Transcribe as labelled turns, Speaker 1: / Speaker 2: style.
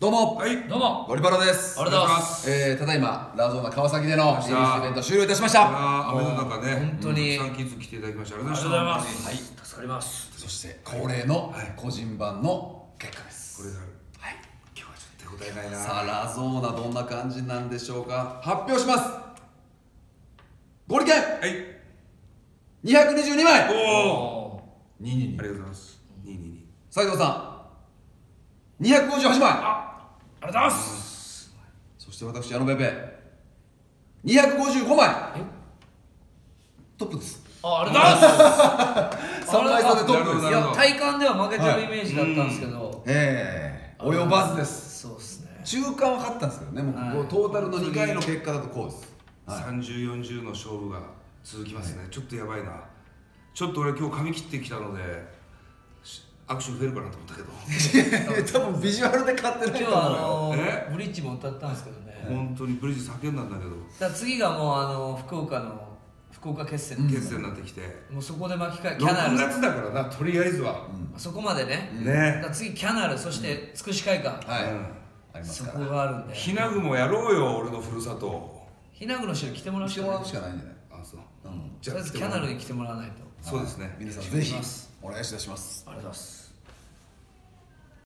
Speaker 1: どうも、
Speaker 2: はい。
Speaker 3: どうも。
Speaker 1: ゴリパラです。
Speaker 3: ありがとうございます。
Speaker 1: えー、ただいま、ラゾーナ川崎でのリリ
Speaker 2: した
Speaker 1: ースイベント終了いたしました。
Speaker 2: ー雨の中ね。
Speaker 3: 本当に。
Speaker 2: さんキッズ来ていただきましてあり
Speaker 3: あ
Speaker 2: がとうござい
Speaker 3: りがとうございま
Speaker 2: ます。
Speaker 3: すはい助かります
Speaker 1: そして、恒例の
Speaker 2: はい。
Speaker 1: 個人版の結果です。
Speaker 2: これが
Speaker 1: はい。
Speaker 2: 今日はちょっと手応えないな。
Speaker 1: さあ、ラゾーナどんな感じなんでしょうか。発表します。ゴリケン。
Speaker 2: はい。
Speaker 1: 222枚。
Speaker 2: おお
Speaker 3: お
Speaker 1: 222
Speaker 2: ありがとうございます。二二二。
Speaker 1: 斉藤さん。258枚。
Speaker 3: あありがとうございます。
Speaker 1: そして私、矢野ペペ255枚。トップです。
Speaker 3: あありがとうございます。
Speaker 1: 3枚差でトップです。
Speaker 3: いや体感では負けてるイメージだったんですけど、
Speaker 1: ええ及ばずです。
Speaker 3: そうですね。
Speaker 1: 中間は勝ったんですけどね、もう
Speaker 3: はい。
Speaker 1: トータルの2回の結果だとこうです。はい。
Speaker 2: 三十四十の勝負が続きますね。ちょっとやばいな。ちょっと俺今日髪切ってきたのでし握手増えるかなと思ったけど。
Speaker 1: 多分ビジュアルで勝ってない
Speaker 3: 今日はあ
Speaker 1: と思うよ。
Speaker 3: の
Speaker 2: え？
Speaker 3: ブリッジも歌ったんですけどね。
Speaker 2: 本当にブリッジ叫んだんだけど。
Speaker 3: だ次がもうあの福岡の福岡決戦。
Speaker 2: 決戦になってきて。
Speaker 3: もうそこで巻き替えキャナ
Speaker 2: 6
Speaker 3: ル。
Speaker 2: 月だからなとりあえずは。
Speaker 3: そこまでね、だ
Speaker 2: ね
Speaker 3: 次キャナルそしてつくし会館、
Speaker 1: はい。
Speaker 2: うん。
Speaker 1: あります
Speaker 3: そこ。があるんで
Speaker 2: ひなぐもやろうよ俺のふるさと
Speaker 3: ひなぐの人に来てもらうしかない。
Speaker 1: してもらうしかないんじゃない？
Speaker 2: あそう。
Speaker 1: うん。
Speaker 3: とりあえずキャナルに来てもらわないと
Speaker 1: 皆さんぜひお願いします。
Speaker 3: ありがとうございます